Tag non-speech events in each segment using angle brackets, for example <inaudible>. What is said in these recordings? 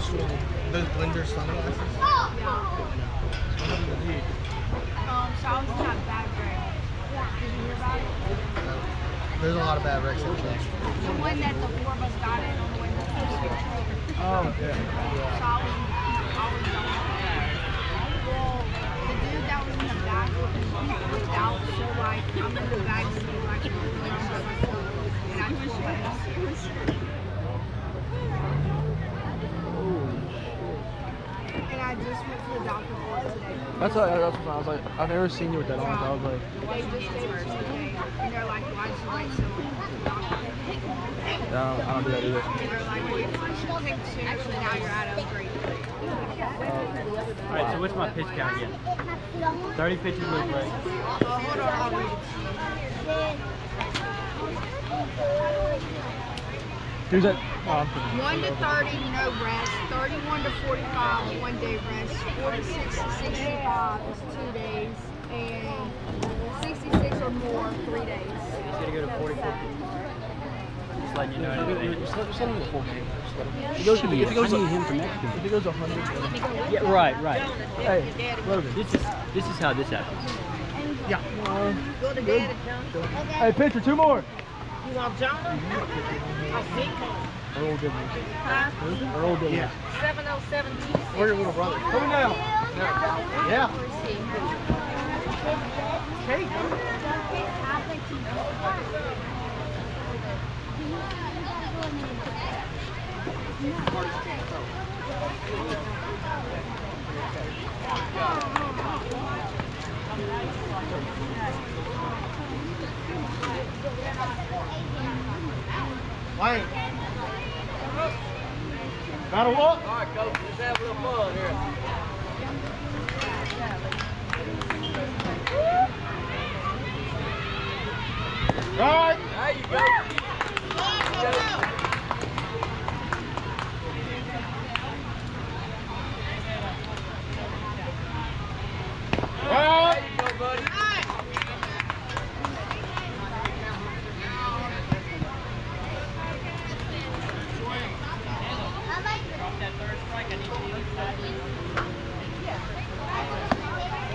actual those blender sunglasses? Um, sounds not bad, right? Did you hear about it? There's a lot of bad wrecks in Chile. The one that the four of us got in on the way to the Oh, yeah. So I was, I was well, the dude that was in the back, was out, so like, I'm in the back seat, like, and I'm just like, just went to the doctor for today. That's what, that's what I was like. I've never seen you with that on. so I was like, They just gave it to me and they're like, why'd you write so much? yeah, I don't, I don't do that either. And they're like, well, you should take the chance, and now you're out of grade. All right, so what's my pitch count again? 30 pitches with break. Oh, hold on, I'll read it to you. Who's that? Oh, 1 to 30, no rest. 31 to 45, one day rest. 46 to 65 is two days. And 66 or more, three days. It's gonna go to 40 50. Just letting you know. anything. Just let, just let him go full game. Just let him. If he goes, if he goes, I need him for next if he goes 100, Yeah, right, right. hey, Logan. This is this is how this happens. Yeah. Uh, Go to bed. hey, pitcher, two more. You want Jonah? I think Earl Dibbers. Huh? Earl Dibbers. Yeah. 707 We're your little brother. Coming down. Yeah. Wayne. Battle what? All right, coach, let's have a little fun here. Right. There you go. Right. There you go, buddy.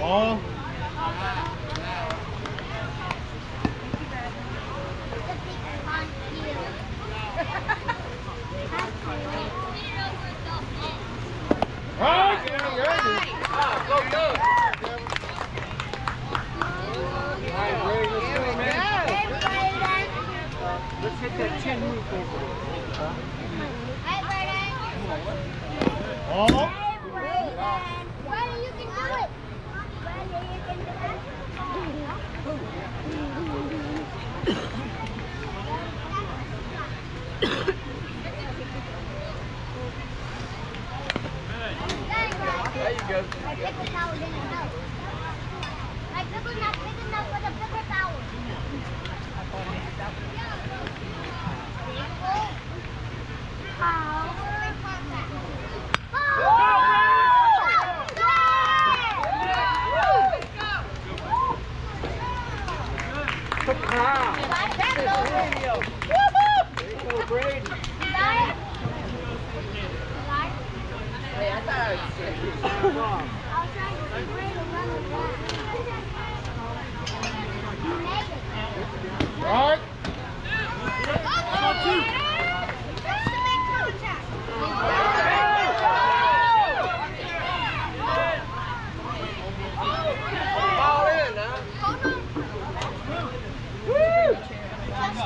Ball. Right. Ah, go, go. All right, Greg, let's go, man. Let's hit that 10 move over. Ball. There you go. My paper towel didn't help. My paper not big enough for the paper towel. To run with that. Right. Ball in now. Way to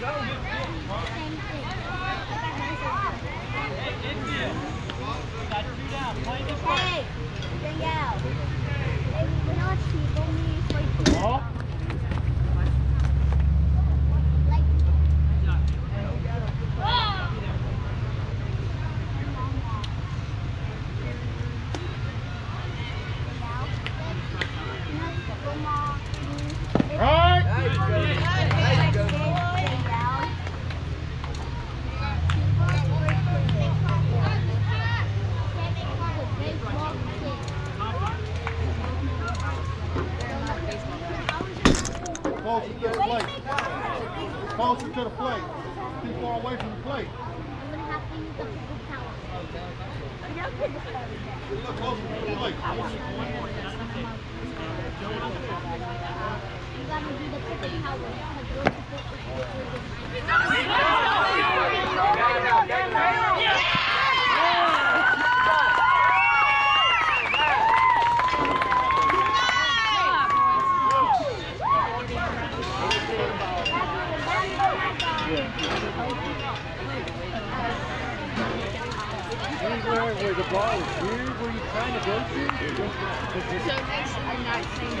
Hey, Danielle. Hey, you know what people need for Ball. like Right. There you go. closer to the plate. Closer to the plate. Too far away from the plate. I'm gonna have to use the big towel. Look closer to the plate. You gotta do the paper towel. because those people- Anywhere where the ball is weird, where you're trying to go to. So next time you're not saying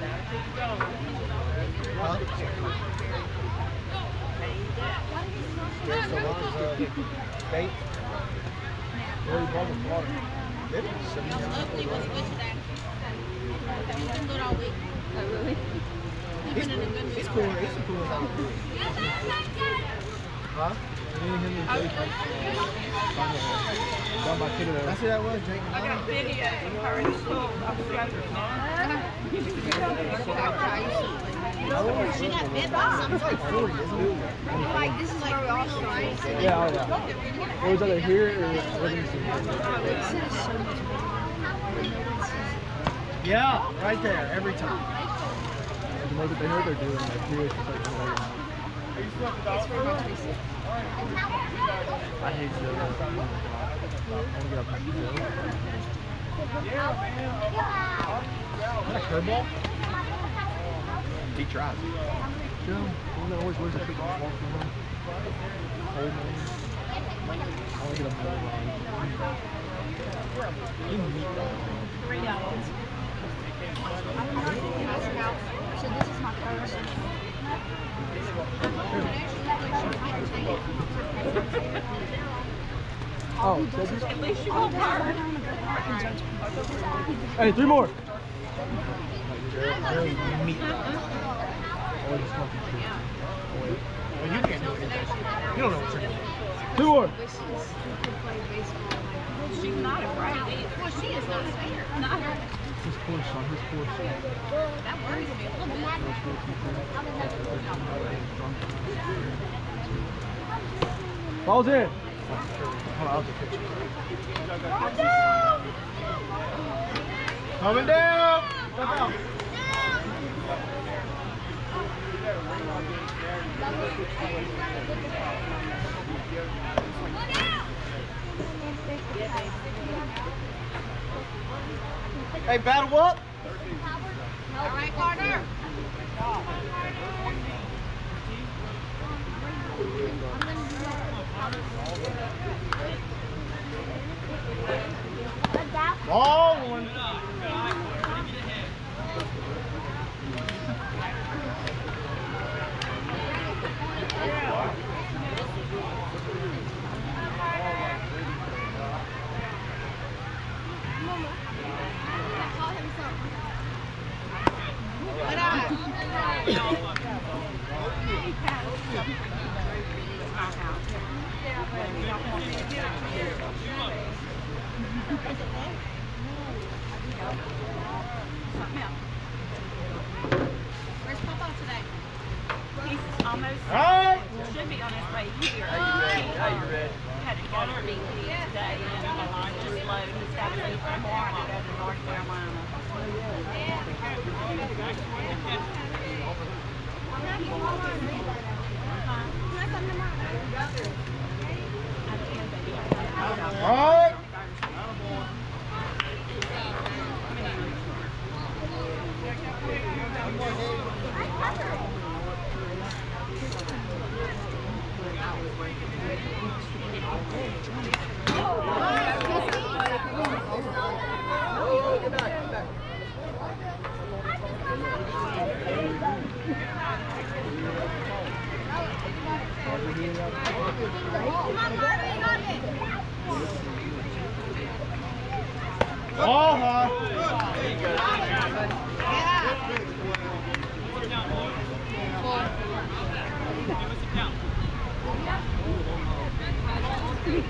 Huh? Yeah, so one's uh, bait. Really ball water. Did? Ugly was good today. He's been good all week. He's, he's cool. He's a cool out. Huh? Me and him and Jake. Got my kid there. That's who that was, Jake. I got video of her in school. She got bit by something. Like, this is like real life. Yeah, oh yeah. It was either here or Livingston. Yeah, right there, every time. The more that they heard they're doing, here, it's like. I hate to I want to get up and do it. Is that a curveball? He tries. Yeah, the one that always wears a freaking walk around. Old man. I want to get up and You meet that. Three dollars. Oh, so this is my first. Oh, so At least you won't burn. Hey, three more. You don't know what you're doing. Two more. She's not afraid either. Well, she is. Not His poor son, his poor son. That worries me a little bit. Ball's in. Hold on, I'll just pitch Coming down. Come out. Hey, battle up. All right, Carter. Ball He's almost, Right. should be on his way here. Now you ready? Had to go to meet today and uh, just load. He's got to leave tomorrow to go to North Carolina. All right. Thank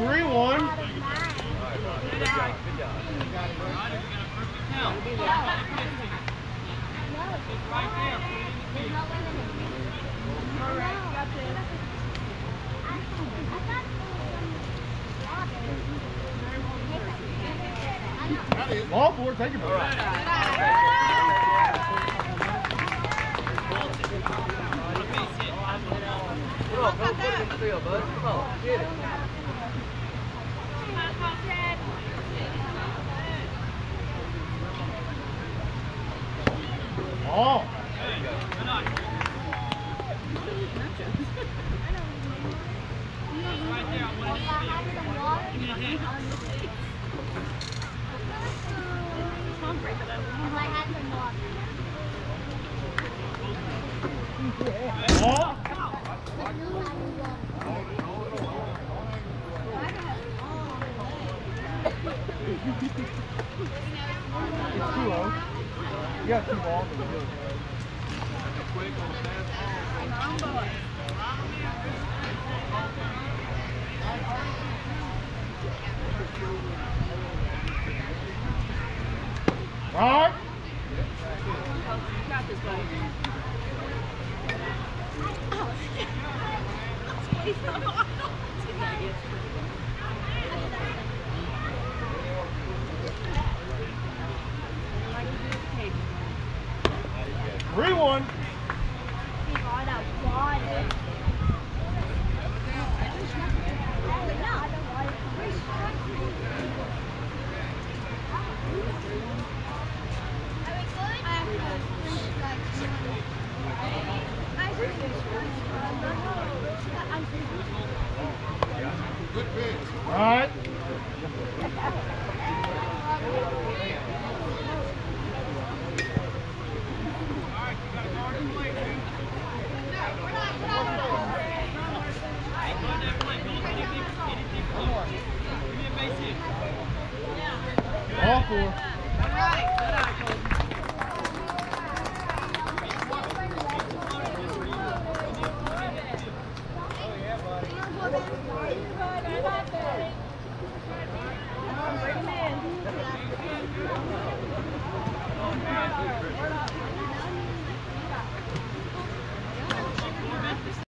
3 1. Ball four, take it. All right. Come on, come on, get it. It's two oh. You got two balls in the field. Right. Three one. run out of water. Good pitch. All right. <laughs> All four.